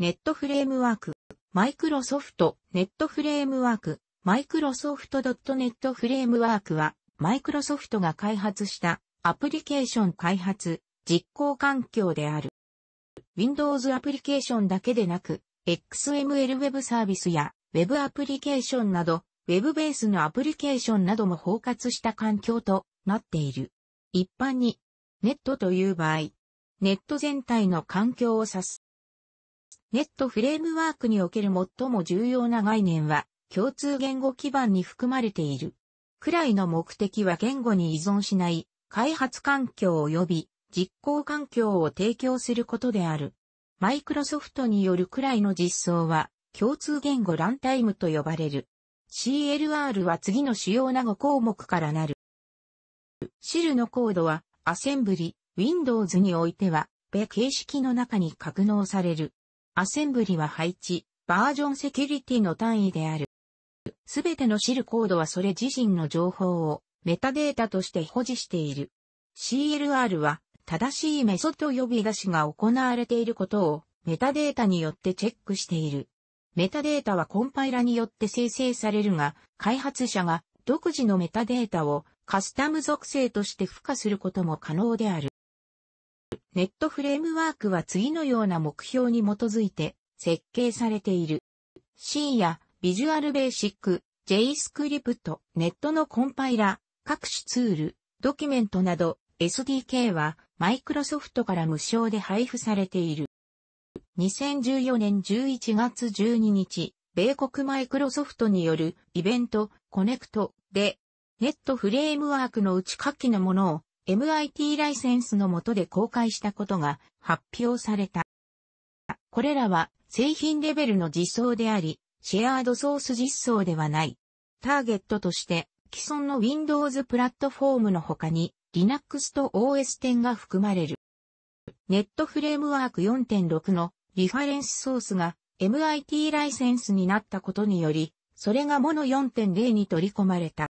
ネットフレームワーク、マイクロソフト、ネットフレームワーク、マイクロソフト .NET フレームワークは、マイクロソフトが開発したアプリケーション開発、実行環境である。Windows アプリケーションだけでなく、XML Web サービスや Web アプリケーションなど、Web ベースのアプリケーションなども包括した環境となっている。一般に、ネットという場合、ネット全体の環境を指す。ネットフレームワークにおける最も重要な概念は、共通言語基盤に含まれている。くらいの目的は言語に依存しない、開発環境及び実行環境を提供することである。マイクロソフトによるくらいの実装は、共通言語ランタイムと呼ばれる。CLR は次の主要な5項目からなる。シルのコードは、アセンブリ、Windows においては、米形式の中に格納される。アセンブリは配置、バージョンセキュリティの単位である。すべてのシルコードはそれ自身の情報をメタデータとして保持している。CLR は正しいメソッド呼び出しが行われていることをメタデータによってチェックしている。メタデータはコンパイラによって生成されるが、開発者が独自のメタデータをカスタム属性として付加することも可能である。ネットフレームワークは次のような目標に基づいて設計されている。C やビジュアルベーシック、JScript、ネットのコンパイラ、各種ツール、ドキュメントなど SDK はマイクロソフトから無償で配布されている。2014年11月12日、米国マイクロソフトによるイベント、コネクトで、ネットフレームワークの内書きのものを MIT ライセンスの下で公開したことが発表された。これらは製品レベルの実装であり、シェアードソース実装ではない。ターゲットとして既存の Windows プラットフォームの他に Linux と OS10 が含まれる。ネットフレームワーク4.6のリファレンスソースが MIT ライセンスになったことにより、それがモノ4.0に取り込まれた。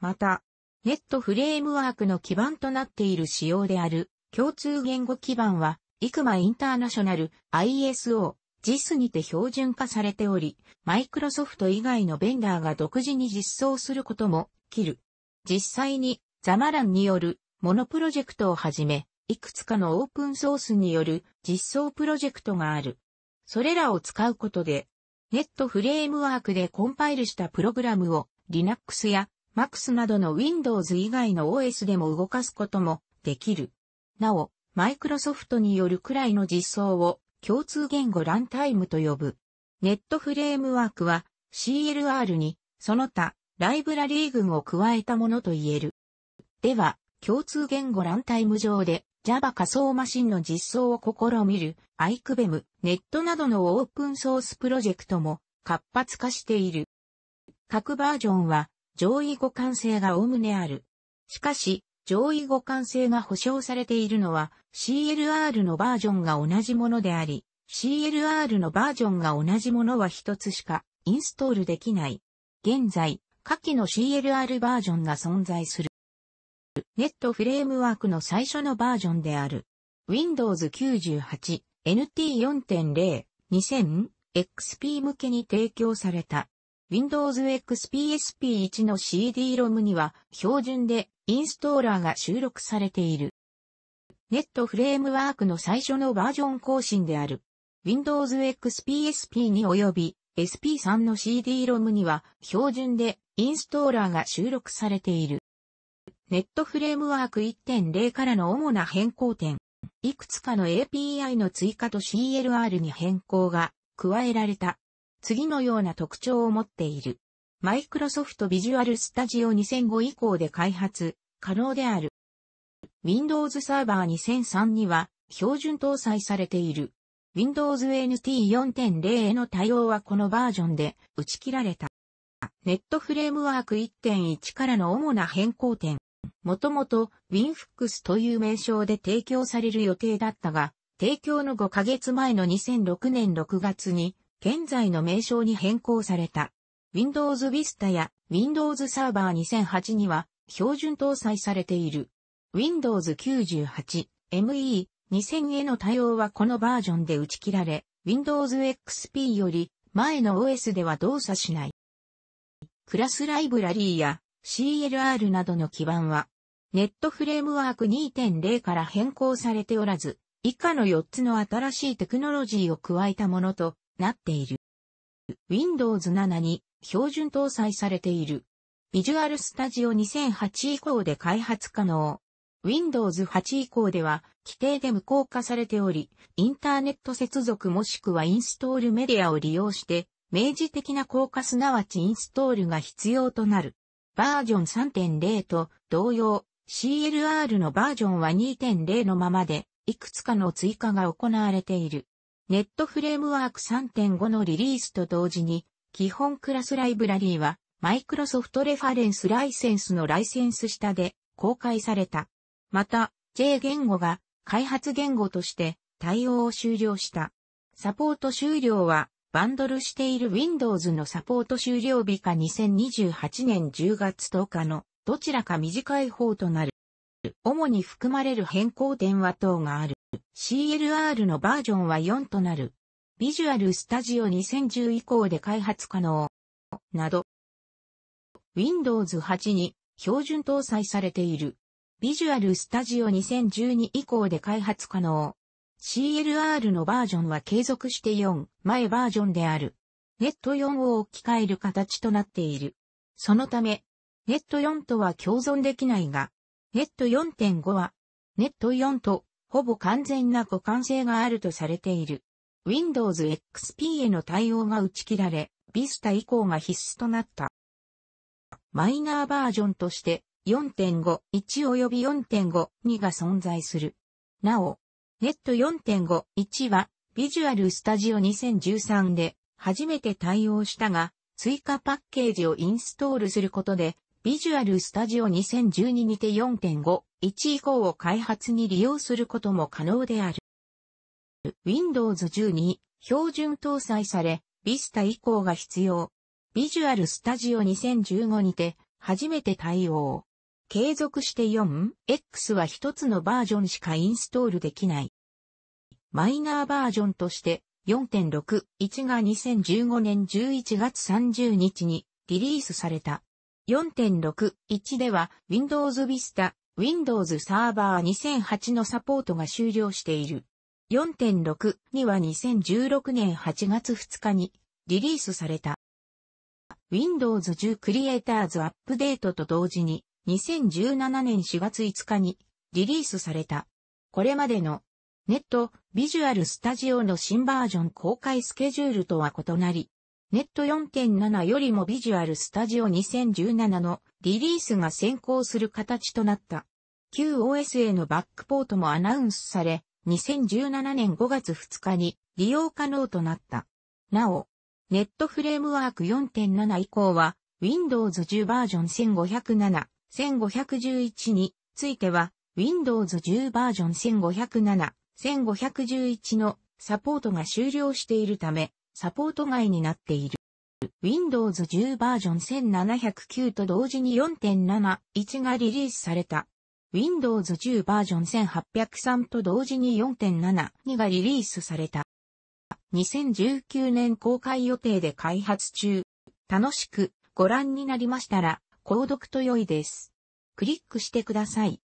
また、ネットフレームワークの基盤となっている仕様である共通言語基盤は、イクマインターナショナル ISO JIS にて標準化されており、マイクロソフト以外のベンダーが独自に実装することも、切る。実際に、ザマランによるモノプロジェクトをはじめ、いくつかのオープンソースによる実装プロジェクトがある。それらを使うことで、ネットフレームワークでコンパイルしたプログラムを Linux や Max などの Windows 以外の OS でも動かすこともできる。なお、マイクロソフトによるくらいの実装を共通言語ランタイムと呼ぶ。ネットフレームワークは CLR にその他ライブラリー群を加えたものと言える。では、共通言語ランタイム上で Java 仮想マシンの実装を試みる ICBEM、ネットなどのオープンソースプロジェクトも活発化している。各バージョンは上位互換性が概ねある。しかし、上位互換性が保証されているのは CLR のバージョンが同じものであり、CLR のバージョンが同じものは一つしかインストールできない。現在、下記の CLR バージョンが存在する。ネットフレームワークの最初のバージョンである。Windows 98 NT4.0 2000 XP 向けに提供された Windows XP SP1 の CD-ROM には標準でインストーラーが収録されている。ネットフレームワークの最初のバージョン更新である Windows XP SP2 及び SP3 の CD-ROM には標準でインストーラーが収録されている。ネットフレームワーク1.0からの主な変更点。いくつかの API の追加と CLR に変更が加えられた。次のような特徴を持っている。マイクロソフトビジュアルスタジオ2005以降で開発可能である。Windows Server 2003には標準搭載されている。Windows NT 4.0への対応はこのバージョンで打ち切られた。ネットフレームワーク1.1からの主な変更点。もともと WinFix という名称で提供される予定だったが、提供の5ヶ月前の2006年6月に現在の名称に変更された。Windows Vista や Windows Server 2008には標準搭載されている。Windows 98 ME2000 への対応はこのバージョンで打ち切られ、Windows XP より前の OS では動作しない。クラスライブラリーや CLR などの基盤は、ネットフレームワーク2.0から変更されておらず、以下の4つの新しいテクノロジーを加えたものとなっている。Windows 7に標準搭載されている。Visual Studio 2008以降で開発可能。Windows 8以降では規定で無効化されており、インターネット接続もしくはインストールメディアを利用して、明示的な効果すなわちインストールが必要となる。バージョン3.0と同様、CLR のバージョンは2.0のままで、いくつかの追加が行われている。ネットフレームワーク3.5のリリースと同時に、基本クラスライブラリーは、マイクロソフトレファレンスライセンスのライセンス下で公開された。また、J 言語が開発言語として対応を終了した。サポート終了は、バンドルしている Windows のサポート終了日か2028年10月10日のどちらか短い方となる。主に含まれる変更電話等がある。CLR のバージョンは4となる。ビジュアルスタジオ2010以降で開発可能。など。Windows 8に標準搭載されている。ビジュアルスタジオ2012以降で開発可能。CLR のバージョンは継続して4、前バージョンである。ネット4を置き換える形となっている。そのため、ネット4とは共存できないが、ネット4.5は、ネット4とほぼ完全な互換性があるとされている。Windows XP への対応が打ち切られ、Vista 以降が必須となった。マイナーバージョンとして4.5、1及び4.5、2が存在する。なお、ネット4.5、1は Visual Studio 2013で初めて対応したが、追加パッケージをインストールすることでビジュアルスタジオ2012にて4.5、1以降を開発に利用することも可能である。Windows 10に標準搭載され、Vista 以降が必要。ビジュアルスタジオ2015にて初めて対応。継続して 4X は一つのバージョンしかインストールできない。マイナーバージョンとして4.6.1が2015年11月30日にリリースされた。4.6.1では Windows Vista、Windows Server 2008のサポートが終了している。4.6には2016年8月2日にリリースされた。Windows 10 Creators アップデートと同時に2017年4月5日にリリースされた。これまでのネットビジュアルスタジオの新バージョン公開スケジュールとは異なり、ネット4.7よりもビジュアルスタジオ2017のリリースが先行する形となった。QOS へのバックポートもアナウンスされ、2017年5月2日に利用可能となった。なお、ネットフレームワーク4.7以降は、Windows 10バージョン1507、1511については、Windows 10バージョン1507、1511のサポートが終了しているため、サポート外になっている。Windows 10バージョン1709と同時に4.71がリリースされた。Windows 10バージョン1803と同時に4.72がリリースされた。2019年公開予定で開発中。楽しくご覧になりましたら、購読と良いです。クリックしてください。